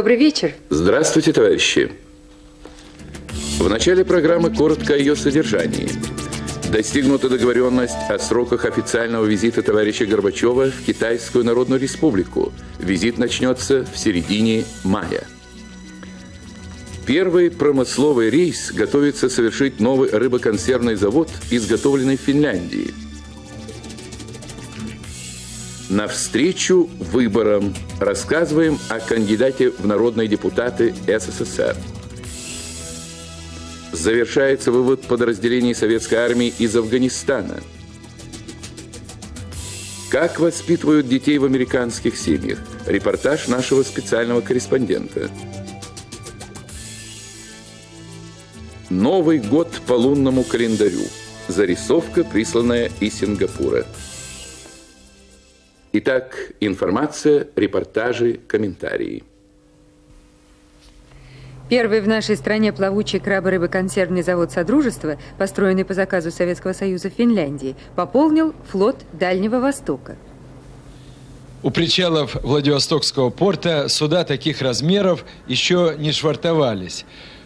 Добрый вечер. Здравствуйте, товарищи. В начале программы коротко о ее содержании. Достигнута договоренность о сроках официального визита товарища Горбачева в Китайскую Народную Республику. Визит начнется в середине мая. Первый промысловый рейс готовится совершить новый рыбоконсервный завод, изготовленный в Финляндии. Навстречу выборам рассказываем о кандидате в народные депутаты СССР. Завершается вывод подразделений советской армии из Афганистана. Как воспитывают детей в американских семьях? Репортаж нашего специального корреспондента. Новый год по лунному календарю. Зарисовка, присланная из Сингапура. Итак, информация, репортажи, комментарии. Первый в нашей стране плавучий крабо-рыбоконсервный завод Содружества, построенный по заказу Советского Союза в Финляндии, пополнил флот Дальнего Востока. У причалов Владивостокского порта суда таких размеров еще не швартовались.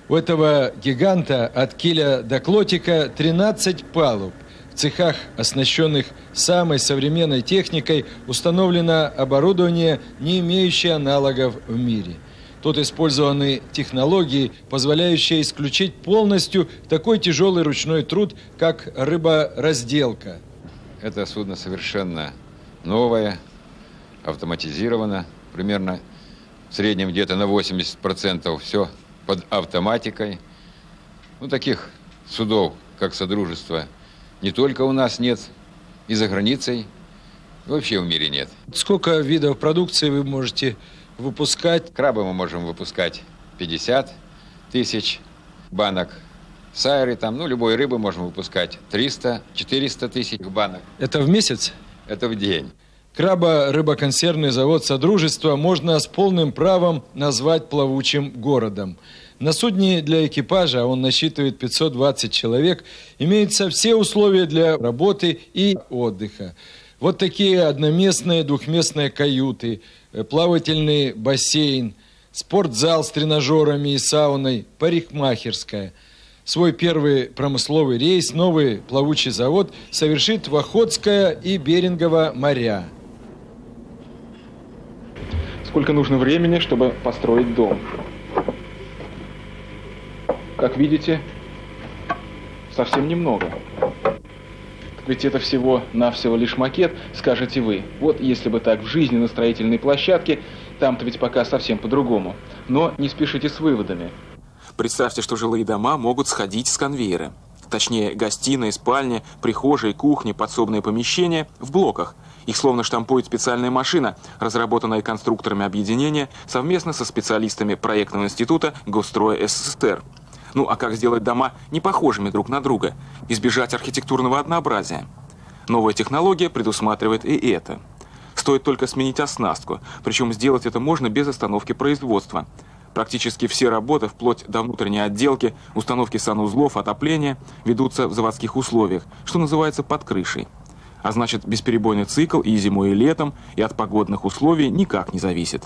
У этого гиганта от киля до клотика 13 палуб. Цехах, оснащенных самой современной техникой, установлено оборудование, не имеющее аналогов в мире. Тут использованы технологии, позволяющие исключить полностью такой тяжелый ручной труд, как рыборазделка. Это судно совершенно новое, автоматизировано, примерно в среднем где-то на 80% все под автоматикой. Ну, таких судов, как Содружество, не только у нас нет, и за границей вообще в мире нет. Сколько видов продукции вы можете выпускать? Крабы мы можем выпускать 50 тысяч банок. Сайры там, ну, любой рыбы можем выпускать 300-400 тысяч банок. Это в месяц? Это в день. Краба-рыбоконсервный завод Содружества можно с полным правом назвать плавучим городом. На судне для экипажа, а он насчитывает 520 человек, имеются все условия для работы и отдыха. Вот такие одноместные, двухместные каюты, э, плавательный бассейн, спортзал с тренажерами и сауной, парикмахерская. Свой первый промысловый рейс новый плавучий завод совершит в Охотское и Берингово моря. Сколько нужно времени, чтобы построить дом? Как видите, совсем немного. Ведь это всего-навсего лишь макет, скажете вы. Вот если бы так в жизни на строительной площадке, там-то ведь пока совсем по-другому. Но не спешите с выводами. Представьте, что жилые дома могут сходить с конвейера. Точнее, гостиная, спальня, прихожая, кухня, подсобные помещения в блоках. Их словно штампует специальная машина, разработанная конструкторами объединения совместно со специалистами проектного института Госстроя СССР. Ну а как сделать дома не похожими друг на друга? Избежать архитектурного однообразия. Новая технология предусматривает и это. Стоит только сменить оснастку, причем сделать это можно без остановки производства. Практически все работы, вплоть до внутренней отделки, установки санузлов, отопления, ведутся в заводских условиях, что называется под крышей. А значит, бесперебойный цикл и зимой, и летом, и от погодных условий никак не зависит.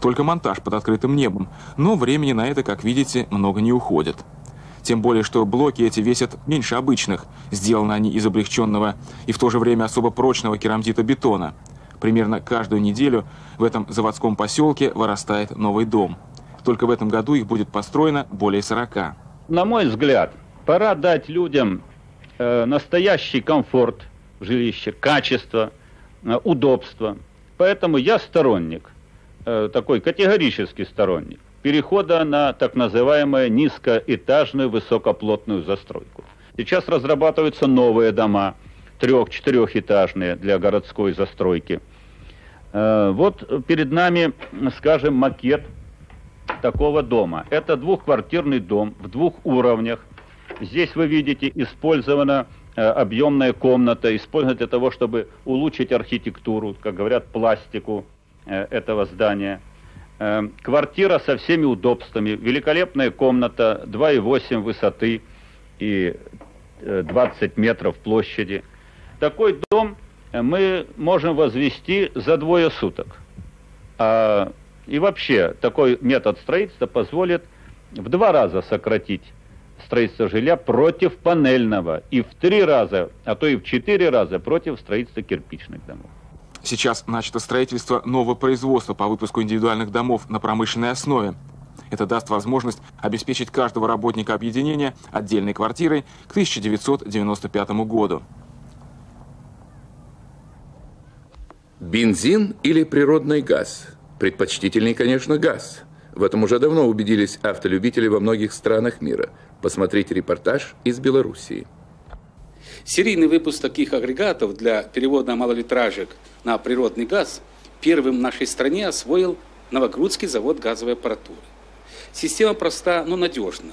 Только монтаж под открытым небом, но времени на это, как видите, много не уходит. Тем более, что блоки эти весят меньше обычных, сделаны они из облегченного и в то же время особо прочного керамзита бетона. Примерно каждую неделю в этом заводском поселке вырастает новый дом. Только в этом году их будет построено более 40. На мой взгляд, пора дать людям э, настоящий комфорт в жилище, качество, э, удобство. Поэтому я сторонник такой категорический сторонник перехода на так называемую низкоэтажную высокоплотную застройку. Сейчас разрабатываются новые дома, трех-четырехэтажные для городской застройки. Э, вот перед нами, скажем, макет такого дома. Это двухквартирный дом в двух уровнях. Здесь вы видите использована э, объемная комната, использована для того, чтобы улучшить архитектуру, как говорят, пластику. Э, этого здания. Э, квартира со всеми удобствами, великолепная комната, 2,8 высоты и 20 э, метров площади. Такой дом мы можем возвести за двое суток. А И вообще, такой метод строительства позволит в два раза сократить строительство жилья против панельного и в три раза, а то и в четыре раза против строительства кирпичных домов. Сейчас начато строительство нового производства по выпуску индивидуальных домов на промышленной основе. Это даст возможность обеспечить каждого работника объединения отдельной квартирой к 1995 году. Бензин или природный газ? Предпочтительней, конечно, газ. В этом уже давно убедились автолюбители во многих странах мира. Посмотрите репортаж из Белоруссии. Серийный выпуск таких агрегатов для перевода малолитражек на природный газ первым в нашей стране освоил Новогрудский завод газовой аппаратуры. Система проста, но надежна.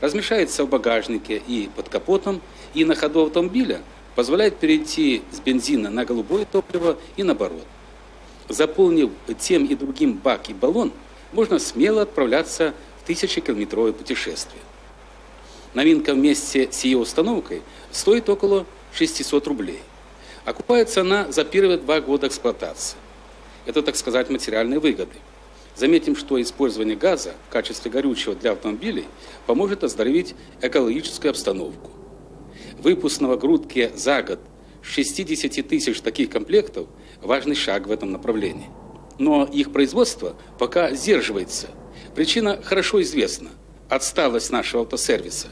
Размешается в багажнике и под капотом, и на ходу автомобиля позволяет перейти с бензина на голубое топливо и наоборот. Заполнив тем и другим бак и баллон, можно смело отправляться в тысячекилометровое путешествие. Новинка вместе с ее установкой стоит около 600 рублей. Окупается она за первые два года эксплуатации. Это, так сказать, материальные выгоды. Заметим, что использование газа в качестве горючего для автомобилей поможет оздоровить экологическую обстановку. Выпуск новогрудки за год 60 тысяч таких комплектов – важный шаг в этом направлении. Но их производство пока сдерживается. Причина хорошо известна – отсталость нашего автосервиса,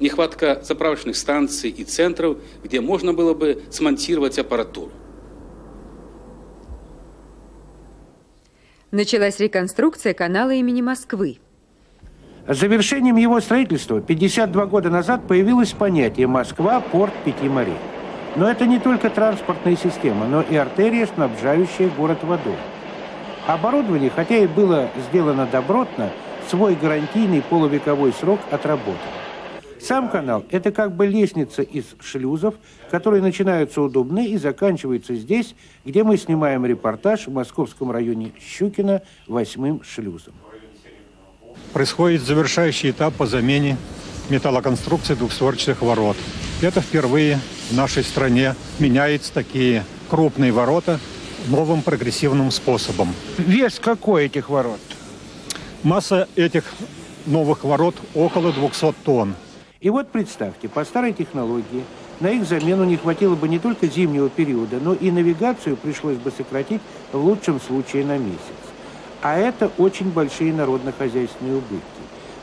нехватка заправочных станций и центров, где можно было бы смонтировать аппаратуру. Началась реконструкция канала имени Москвы. С завершением его строительства 52 года назад появилось понятие «Москва. Порт Пяти морей». Но это не только транспортная система, но и артерия, снабжающая город водой. Оборудование, хотя и было сделано добротно, свой гарантийный полувековой срок отработало. Сам канал – это как бы лестница из шлюзов, которые начинаются удобны и заканчиваются здесь, где мы снимаем репортаж в московском районе Щукина восьмым шлюзом. Происходит завершающий этап по замене металлоконструкции двухстворчатых ворот. Это впервые в нашей стране меняются такие крупные ворота новым прогрессивным способом. Вес какой этих ворот? Масса этих новых ворот около 200 тонн. И вот представьте, по старой технологии на их замену не хватило бы не только зимнего периода, но и навигацию пришлось бы сократить в лучшем случае на месяц. А это очень большие народно-хозяйственные убытки.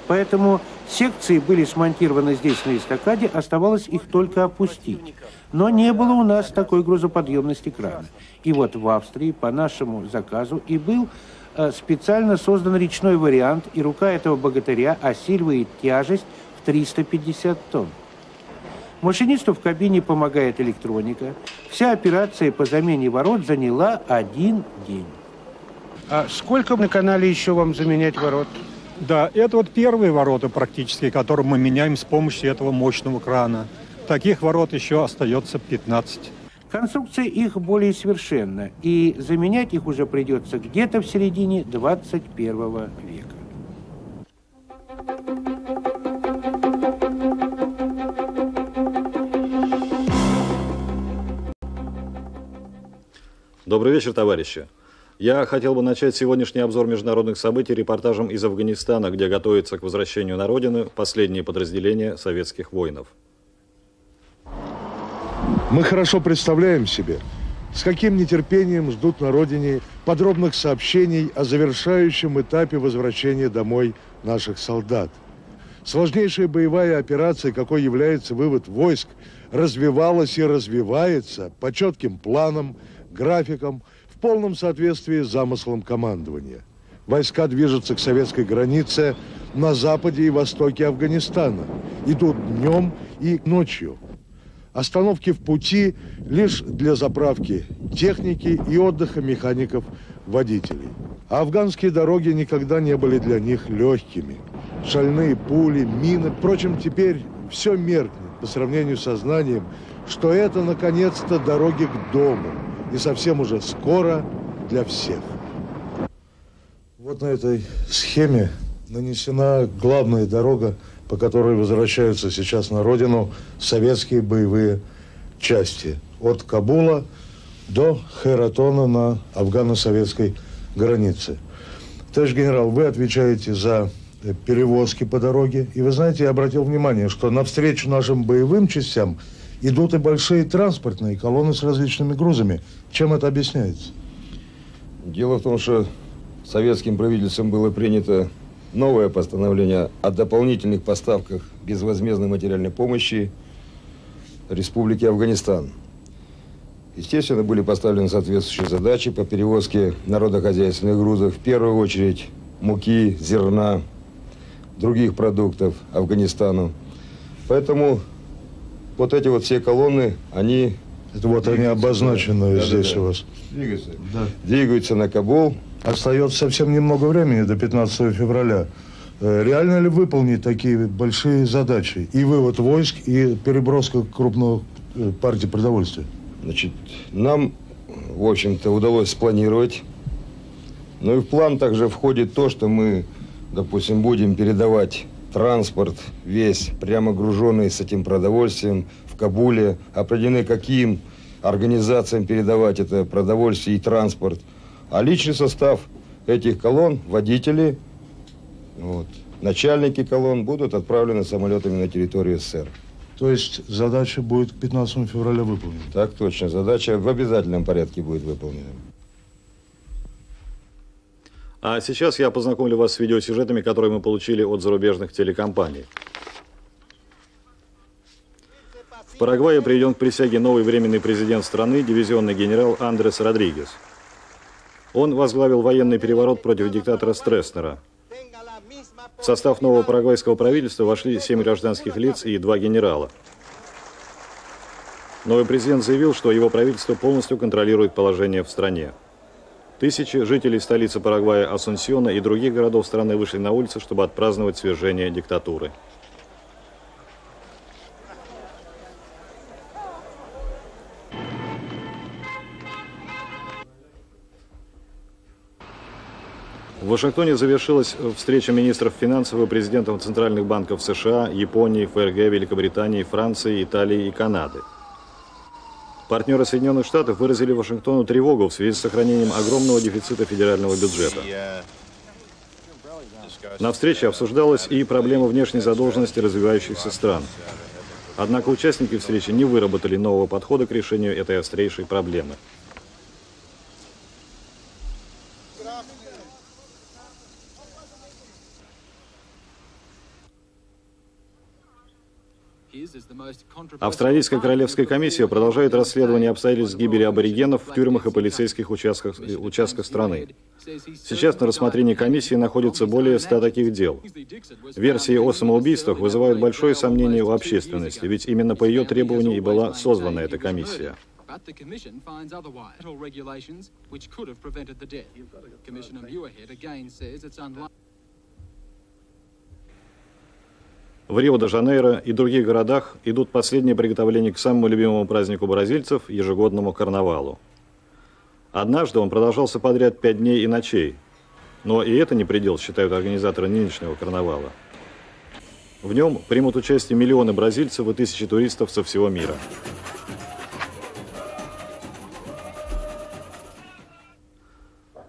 Поэтому секции были смонтированы здесь на эстакаде, оставалось их только опустить. Но не было у нас такой грузоподъемности крана. И вот в Австрии по нашему заказу и был э, специально создан речной вариант, и рука этого богатыря осиливает тяжесть 350 тонн. Машинисту в кабине помогает электроника. Вся операция по замене ворот заняла один день. А сколько на канале еще вам заменять ворот? Да, это вот первые ворота практически, которые мы меняем с помощью этого мощного крана. Таких ворот еще остается 15. Конструкция их более совершенна, и заменять их уже придется где-то в середине 21 века. Добрый вечер, товарищи. Я хотел бы начать сегодняшний обзор международных событий репортажем из Афганистана, где готовится к возвращению на родину последние подразделения советских воинов. Мы хорошо представляем себе, с каким нетерпением ждут на родине подробных сообщений о завершающем этапе возвращения домой наших солдат. Сложнейшая боевая операция, какой является вывод войск, развивалась и развивается по четким планам, графиком, в полном соответствии с замыслом командования. Войска движутся к советской границе на западе и востоке Афганистана. Идут днем и ночью. Остановки в пути лишь для заправки техники и отдыха механиков-водителей. Афганские дороги никогда не были для них легкими. Шальные пули, мины. Впрочем, теперь все меркнет по сравнению со знанием, что это, наконец-то, дороги к дому – и совсем уже скоро для всех. Вот на этой схеме нанесена главная дорога, по которой возвращаются сейчас на родину советские боевые части. От Кабула до Хератона на афгано-советской границе. Товарищ генерал, вы отвечаете за э, перевозки по дороге. И вы знаете, я обратил внимание, что навстречу нашим боевым частям идут и большие транспортные колонны с различными грузами. Чем это объясняется? Дело в том, что советским правительством было принято новое постановление о дополнительных поставках безвозмездной материальной помощи Республике Афганистан. Естественно, были поставлены соответствующие задачи по перевозке народохозяйственных грузов, в первую очередь муки, зерна, других продуктов Афганистану. Поэтому вот эти вот все колонны, они... Это вот они обозначены да, здесь да, да. у вас. Двигаются. Да. Двигаются на Кабул. Остается совсем немного времени до 15 февраля. Э, Реально ли выполнить такие большие задачи? И вывод войск, и переброска крупного э, партии продовольствия? Значит, нам, в общем-то, удалось спланировать. Но и в план также входит то, что мы, допустим, будем передавать транспорт весь, прямо груженный с этим продовольствием в Кабуле. Определены, каким организациям передавать это продовольствие и транспорт. А личный состав этих колонн, водители, вот, начальники колонн будут отправлены самолетами на территорию СССР. То есть задача будет к 15 февраля выполнена? Так точно. Задача в обязательном порядке будет выполнена. А сейчас я познакомлю вас с видеосюжетами, которые мы получили от зарубежных телекомпаний. В Парагвае приведен к присяге новый временный президент страны, дивизионный генерал Андрес Родригес. Он возглавил военный переворот против диктатора Стресснера. В состав нового парагвайского правительства вошли семь гражданских лиц и два генерала. Новый президент заявил, что его правительство полностью контролирует положение в стране. Тысячи жителей столицы Парагвая Асунсиона и других городов страны вышли на улицы, чтобы отпраздновать свержение диктатуры. В Вашингтоне завершилась встреча министров финансов и президентов центральных банков США, Японии, ФРГ, Великобритании, Франции, Италии и Канады. Партнеры Соединенных Штатов выразили Вашингтону тревогу в связи с сохранением огромного дефицита федерального бюджета. На встрече обсуждалась и проблема внешней задолженности развивающихся стран. Однако участники встречи не выработали нового подхода к решению этой острейшей проблемы. Австралийская королевская комиссия продолжает расследование обстоятельств гибели аборигенов в тюрьмах и полицейских участках, участках страны. Сейчас на рассмотрении комиссии находится более 100 таких дел. Версии о самоубийствах вызывают большое сомнение у общественности, ведь именно по ее требованию и была созвана эта комиссия. В Рио-де-Жанейро и других городах идут последние приготовления к самому любимому празднику бразильцев – ежегодному карнавалу. Однажды он продолжался подряд пять дней и ночей. Но и это не предел, считают организаторы нынешнего карнавала. В нем примут участие миллионы бразильцев и тысячи туристов со всего мира.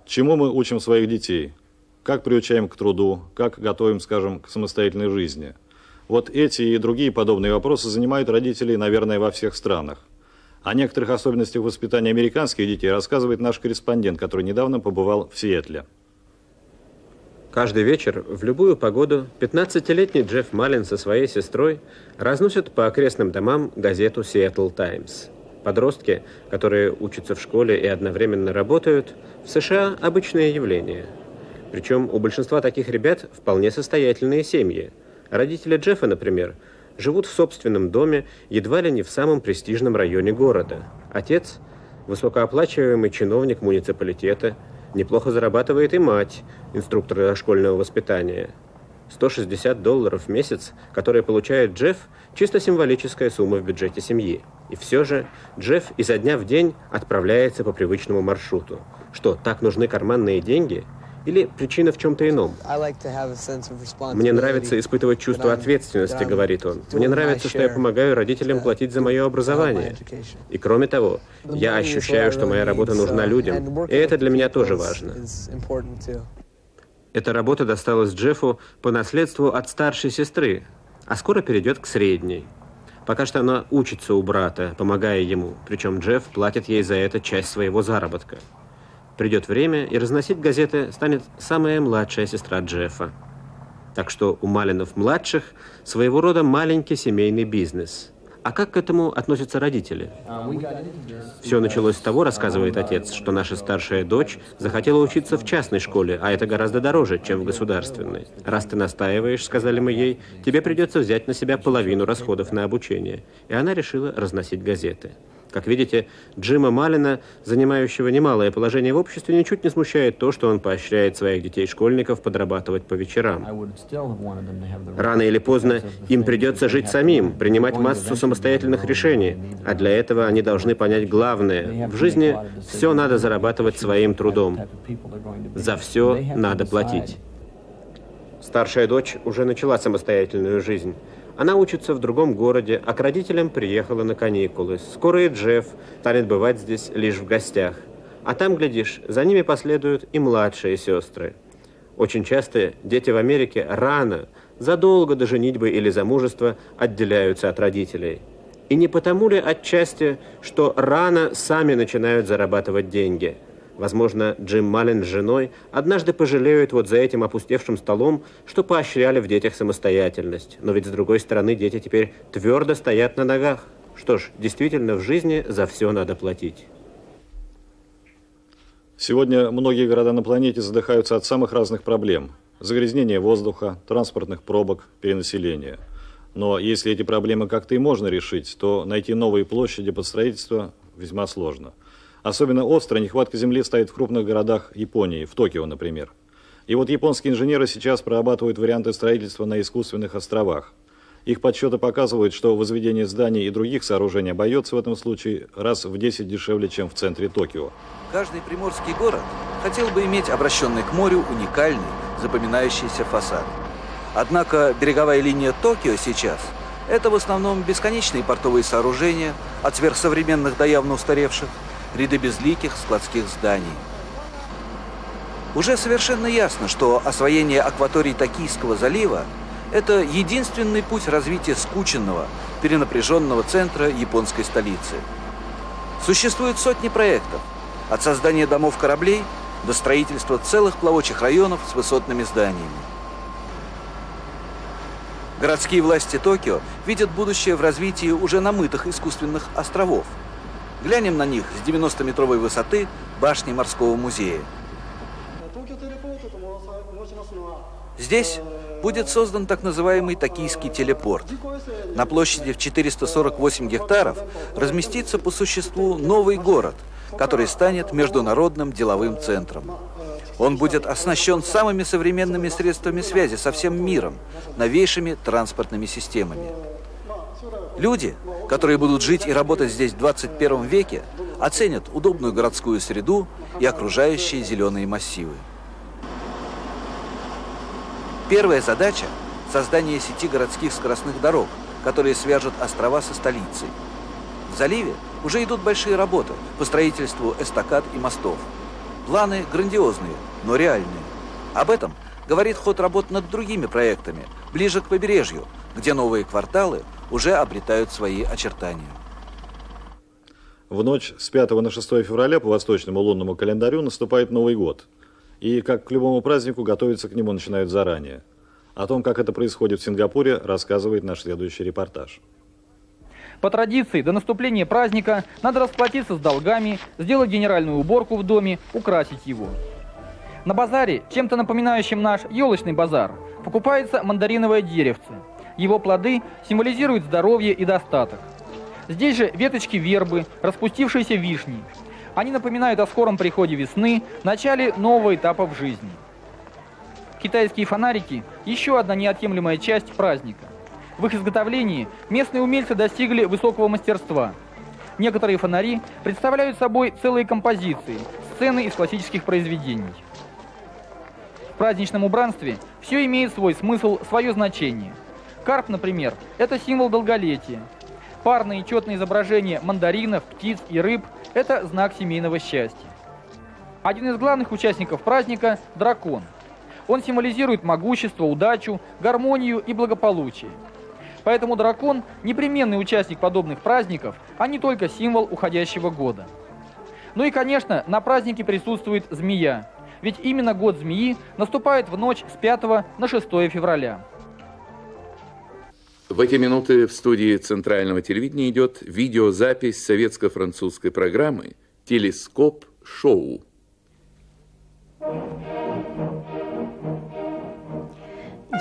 Чему мы учим своих детей? Как приучаем к труду? Как готовим, скажем, к самостоятельной жизни? Вот эти и другие подобные вопросы занимают родителей, наверное, во всех странах. О некоторых особенностях воспитания американских детей рассказывает наш корреспондент, который недавно побывал в Сиэтле. Каждый вечер, в любую погоду, 15-летний Джефф Маллин со своей сестрой разносят по окрестным домам газету «Сиэтл Таймс». Подростки, которые учатся в школе и одновременно работают, в США обычное явление. Причем у большинства таких ребят вполне состоятельные семьи. Родители Джеффа, например, живут в собственном доме едва ли не в самом престижном районе города. Отец – высокооплачиваемый чиновник муниципалитета, неплохо зарабатывает и мать, инструктор дошкольного воспитания. 160 долларов в месяц, которые получает Джефф, чисто символическая сумма в бюджете семьи. И все же Джефф изо дня в день отправляется по привычному маршруту. Что, так нужны карманные деньги – или причина в чем-то ином? Мне нравится испытывать чувство ответственности, говорит он. Мне нравится, что я помогаю родителям платить за мое образование. И кроме того, я ощущаю, что моя работа нужна людям, и это для меня тоже важно. Эта работа досталась Джеффу по наследству от старшей сестры, а скоро перейдет к средней. Пока что она учится у брата, помогая ему, причем Джефф платит ей за это часть своего заработка. Придет время, и разносить газеты станет самая младшая сестра Джеффа. Так что у Малинов-младших своего рода маленький семейный бизнес – а как к этому относятся родители? Все началось с того, рассказывает отец, что наша старшая дочь захотела учиться в частной школе, а это гораздо дороже, чем в государственной. Раз ты настаиваешь, сказали мы ей, тебе придется взять на себя половину расходов на обучение. И она решила разносить газеты. Как видите, Джима Малина, занимающего немалое положение в обществе, ничуть не смущает то, что он поощряет своих детей-школьников подрабатывать по вечерам. Рано или поздно им придется жить самим, принимать массу самостоятельных решений, а для этого они должны понять главное. В жизни все надо зарабатывать своим трудом. За все надо платить. Старшая дочь уже начала самостоятельную жизнь. Она учится в другом городе, а к родителям приехала на каникулы. Скоро и Джефф станет бывать здесь лишь в гостях. А там, глядишь, за ними последуют и младшие сестры. Очень часто дети в Америке рано, задолго до женитьбы или замужества отделяются от родителей. И не потому ли отчасти, что рано сами начинают зарабатывать деньги – Возможно, Джим Маллен с женой однажды пожалеют вот за этим опустевшим столом, что поощряли в детях самостоятельность. Но ведь с другой стороны дети теперь твердо стоят на ногах. Что ж, действительно, в жизни за все надо платить. Сегодня многие города на планете задыхаются от самых разных проблем. Загрязнение воздуха, транспортных пробок, перенаселения. Но если эти проблемы как-то и можно решить, то найти новые площади под строительство весьма сложно – Особенно остро нехватка земли стоит в крупных городах Японии, в Токио, например. И вот японские инженеры сейчас прорабатывают варианты строительства на искусственных островах. Их подсчеты показывают, что возведение зданий и других сооружений обойдется в этом случае раз в 10 дешевле, чем в центре Токио. Каждый приморский город хотел бы иметь обращенный к морю уникальный, запоминающийся фасад. Однако береговая линия Токио сейчас – это в основном бесконечные портовые сооружения, от сверхсовременных до явно устаревших, ряды безликих складских зданий. Уже совершенно ясно, что освоение акваторий Токийского залива – это единственный путь развития скученного, перенапряженного центра японской столицы. Существуют сотни проектов, от создания домов кораблей до строительства целых плавучих районов с высотными зданиями. Городские власти Токио видят будущее в развитии уже намытых искусственных островов – Глянем на них с 90-метровой высоты башни морского музея. Здесь будет создан так называемый токийский телепорт. На площади в 448 гектаров разместится по существу новый город, который станет международным деловым центром. Он будет оснащен самыми современными средствами связи со всем миром, новейшими транспортными системами. Люди, которые будут жить и работать здесь в 21 веке, оценят удобную городскую среду и окружающие зеленые массивы. Первая задача – создание сети городских скоростных дорог, которые свяжут острова со столицей. В заливе уже идут большие работы по строительству эстакад и мостов. Планы грандиозные, но реальные. Об этом говорит ход работ над другими проектами, ближе к побережью, где новые кварталы – уже обретают свои очертания. В ночь с 5 на 6 февраля по восточному лунному календарю наступает Новый год. И, как к любому празднику, готовиться к нему начинают заранее. О том, как это происходит в Сингапуре, рассказывает наш следующий репортаж. По традиции, до наступления праздника надо расплатиться с долгами, сделать генеральную уборку в доме, украсить его. На базаре, чем-то напоминающим наш елочный базар, покупается мандариновое деревце – его плоды символизируют здоровье и достаток. Здесь же веточки вербы, распустившиеся вишни. Они напоминают о скором приходе весны, начале нового этапа в жизни. Китайские фонарики – еще одна неотъемлемая часть праздника. В их изготовлении местные умельцы достигли высокого мастерства. Некоторые фонари представляют собой целые композиции, сцены из классических произведений. В праздничном убранстве все имеет свой смысл, свое значение – Карп, например, это символ долголетия. Парные четные изображения мандаринов, птиц и рыб – это знак семейного счастья. Один из главных участников праздника – дракон. Он символизирует могущество, удачу, гармонию и благополучие. Поэтому дракон – непременный участник подобных праздников, а не только символ уходящего года. Ну и, конечно, на празднике присутствует змея. Ведь именно год змеи наступает в ночь с 5 на 6 февраля. В эти минуты в студии Центрального телевидения идет видеозапись советско-французской программы «Телескоп-шоу».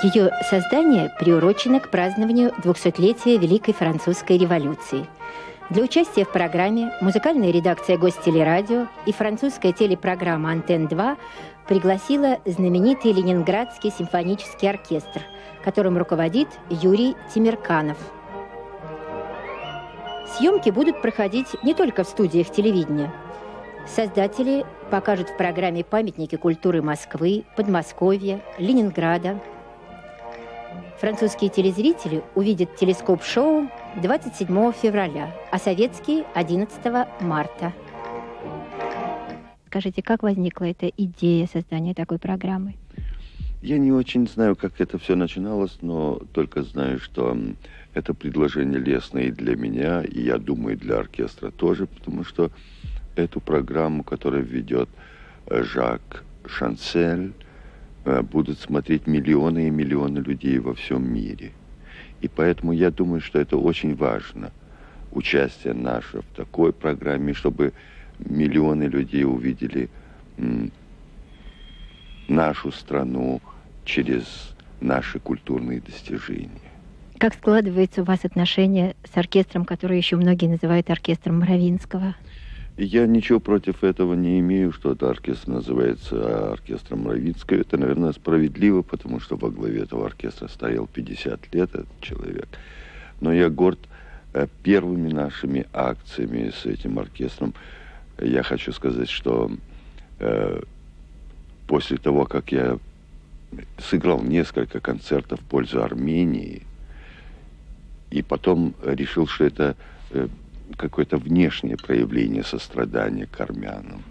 Ее создание приурочено к празднованию 200-летия Великой Французской революции. Для участия в программе музыкальная редакция Гостелерадио и французская телепрограмма «Антенн-2» пригласила знаменитый Ленинградский симфонический оркестр – которым руководит Юрий Тимирканов. Съемки будут проходить не только в студиях телевидения. Создатели покажут в программе памятники культуры Москвы, Подмосковья, Ленинграда. Французские телезрители увидят телескоп-шоу 27 февраля, а советские – 11 марта. Скажите, как возникла эта идея создания такой программы? Я не очень знаю, как это все начиналось, но только знаю, что это предложение лестное и для меня, и я думаю, для оркестра тоже, потому что эту программу, которую ведет э, Жак Шансель, э, будут смотреть миллионы и миллионы людей во всем мире. И поэтому я думаю, что это очень важно, участие наше в такой программе, чтобы миллионы людей увидели нашу страну через наши культурные достижения. Как складывается у вас отношение с оркестром, который еще многие называют оркестром Моровинского? Я ничего против этого не имею, что это оркестр называется оркестром Моровинского. Это, наверное, справедливо, потому что во главе этого оркестра стоял 50 лет этот человек. Но я горд э, первыми нашими акциями с этим оркестром. Я хочу сказать, что э, после того, как я сыграл несколько концертов в пользу Армении, и потом решил, что это э, какое-то внешнее проявление сострадания к армянам,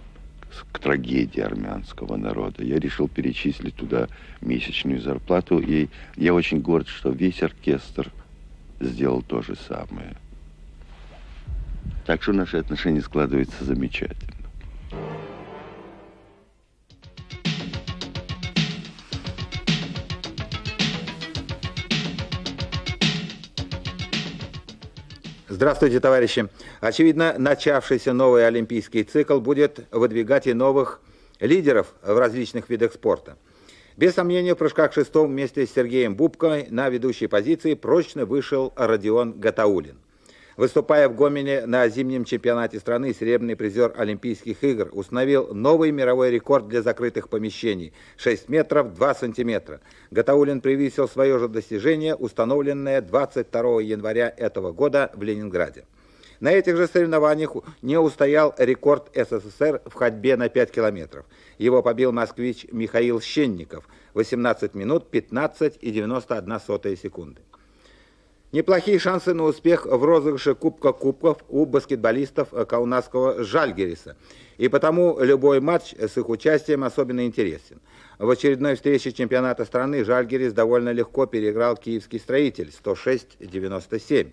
к трагедии армянского народа. Я решил перечислить туда месячную зарплату, и я очень горд, что весь оркестр сделал то же самое. Так что наши отношения складываются замечательно. Здравствуйте, товарищи. Очевидно, начавшийся новый олимпийский цикл будет выдвигать и новых лидеров в различных видах спорта. Без сомнения, в прыжках шестом вместе с Сергеем Бубкой на ведущей позиции прочно вышел Родион Гатаулин. Выступая в Гомеле на зимнем чемпионате страны, серебряный призер Олимпийских игр установил новый мировой рекорд для закрытых помещений – 6 метров 2 сантиметра. Гатаулин превысил свое же достижение, установленное 22 января этого года в Ленинграде. На этих же соревнованиях не устоял рекорд СССР в ходьбе на 5 километров. Его побил москвич Михаил Щенников – 18 минут 15 и 91 сотая секунды. Неплохие шансы на успех в розыгрыше Кубка Кубков у баскетболистов Каунасского Жальгериса. И потому любой матч с их участием особенно интересен. В очередной встрече чемпионата страны Жальгерис довольно легко переиграл киевский строитель 106-97.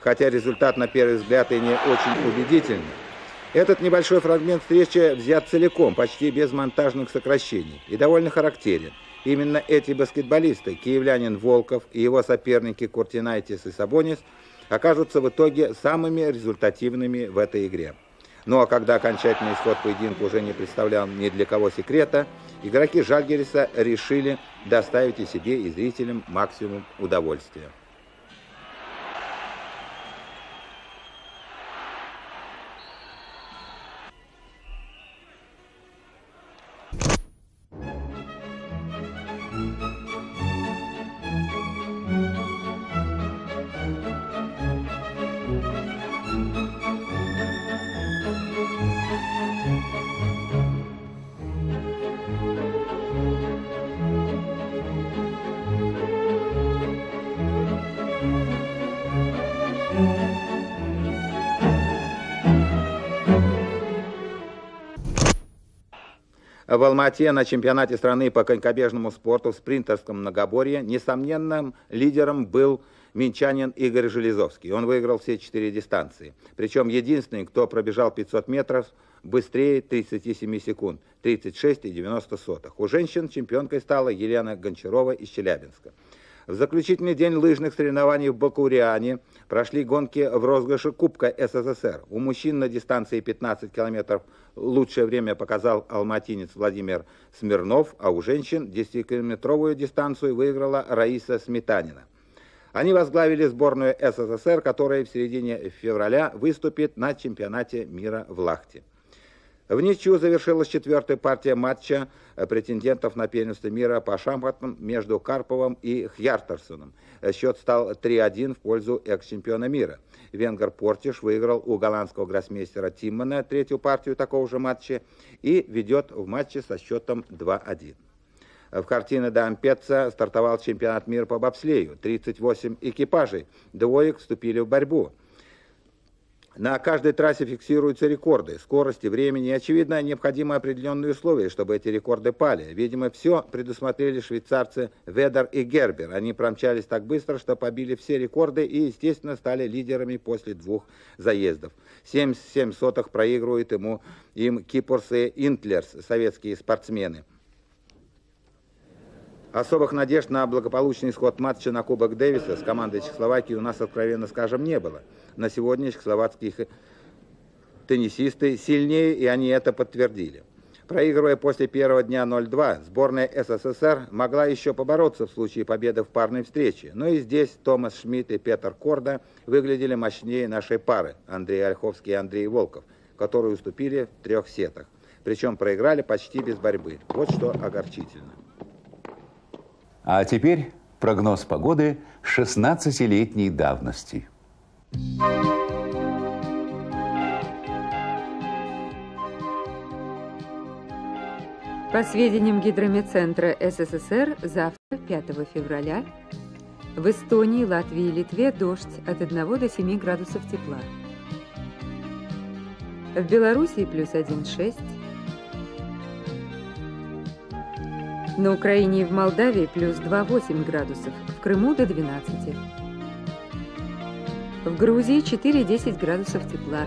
Хотя результат на первый взгляд и не очень убедительный. Этот небольшой фрагмент встречи взят целиком, почти без монтажных сокращений, и довольно характерен. Именно эти баскетболисты, киевлянин Волков и его соперники Куртинайтис и Сабонис, окажутся в итоге самыми результативными в этой игре. Ну а когда окончательный исход поединка уже не представлял ни для кого секрета, игроки Жальгериса решили доставить и себе, и зрителям максимум удовольствия. В Алмате на чемпионате страны по конькобежному спорту в спринтерском многоборье несомненным лидером был минчанин Игорь Железовский. Он выиграл все четыре дистанции. Причем единственный, кто пробежал 500 метров быстрее 37 секунд, 36,90. У женщин чемпионкой стала Елена Гончарова из Челябинска. В заключительный день лыжных соревнований в Бакуриане прошли гонки в розыгрыше Кубка СССР. У мужчин на дистанции 15 километров лучшее время показал алматинец Владимир Смирнов, а у женщин 10-километровую дистанцию выиграла Раиса Сметанина. Они возглавили сборную СССР, которая в середине февраля выступит на чемпионате мира в Лахте. В ничью завершилась четвертая партия матча претендентов на первенство мира по шахматам между Карповым и Хьяртерсоном. Счет стал 3-1 в пользу экс-чемпиона мира. Венгер Портиш выиграл у голландского гроссмейстера Тиммана третью партию такого же матча и ведет в матче со счетом 2-1. В картине Дампеца стартовал чемпионат мира по бобслею. 38 экипажей, двое вступили в борьбу. На каждой трассе фиксируются рекорды скорости, времени. И, очевидно, необходимы определенные условия, чтобы эти рекорды пали. Видимо, все предусмотрели швейцарцы Ведер и Гербер. Они промчались так быстро, что побили все рекорды и, естественно, стали лидерами после двух заездов. 77 сотых проигрывают ему им Кипурс и Интлерс, советские спортсмены. Особых надежд на благополучный исход матча на Кубок Дэвиса с командой Чехословакии у нас, откровенно скажем, не было. На сегодня чехословацкие теннисисты сильнее, и они это подтвердили. Проигрывая после первого дня 0-2, сборная СССР могла еще побороться в случае победы в парной встрече. Но и здесь Томаш Шмид и Петр Корда выглядели мощнее нашей пары Андрей Ольховский и Андрей Волков, которые уступили в трех сетах. Причем проиграли почти без борьбы. Вот что огорчительно. А теперь прогноз погоды 16-летней давности. По сведениям Гидрометцентра СССР, завтра, 5 февраля, в Эстонии, Латвии и Литве дождь от 1 до 7 градусов тепла. В Белоруссии плюс 1,6, На Украине и в Молдавии плюс 2,8 градусов, в Крыму до 12. В Грузии 4,10 градусов тепла.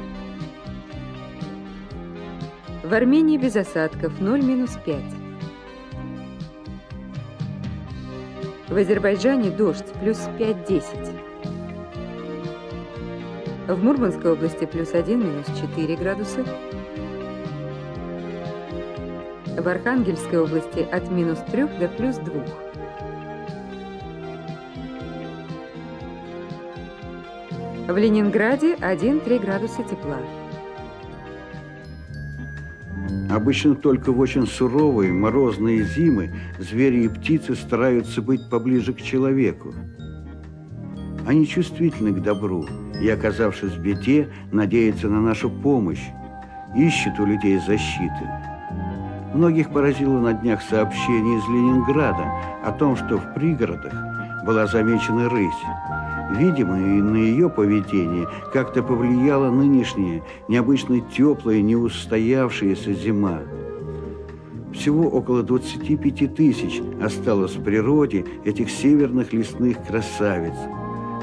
В Армении без осадков 0 минус 5. В Азербайджане дождь плюс 5-10. В Мурманской области плюс 1 минус 4 градуса. В Архангельской области от минус 3 до плюс 2. В Ленинграде 1-3 градуса тепла. Обычно только в очень суровые морозные зимы звери и птицы стараются быть поближе к человеку. Они чувствительны к добру и, оказавшись в беде, надеются на нашу помощь, ищут у людей защиты. Многих поразило на днях сообщение из Ленинграда о том, что в пригородах была замечена рысь. Видимо, и на ее поведение как-то повлияла нынешняя, необычно теплая, неустоявшаяся зима. Всего около 25 тысяч осталось в природе этих северных лесных красавиц,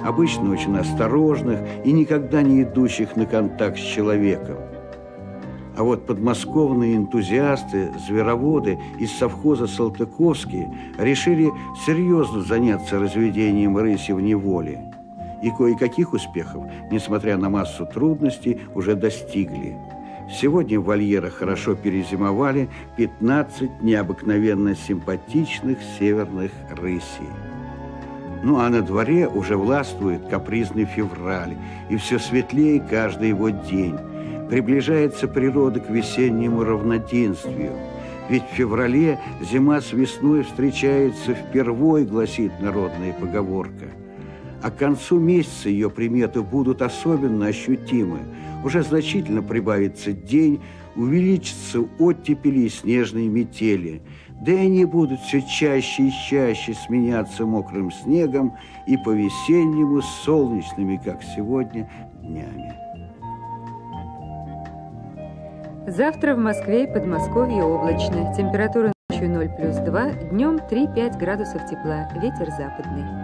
обычно очень осторожных и никогда не идущих на контакт с человеком. А вот подмосковные энтузиасты, звероводы из совхоза Салтыковские решили серьезно заняться разведением рыси в неволе. И кое-каких успехов, несмотря на массу трудностей, уже достигли. Сегодня в вольерах хорошо перезимовали 15 необыкновенно симпатичных северных рысей. Ну а на дворе уже властвует капризный февраль, и все светлее каждый его день – Приближается природа к весеннему равноденствию. Ведь в феврале зима с весной встречается впервой, гласит народная поговорка. А к концу месяца ее приметы будут особенно ощутимы. Уже значительно прибавится день, увеличится оттепели и снежные метели. Да и они будут все чаще и чаще сменяться мокрым снегом и по-весеннему солнечными, как сегодня, днями. Завтра в Москве и Подмосковье облачно. Температура ночью 0 плюс 2, днем 3-5 градусов тепла, ветер западный.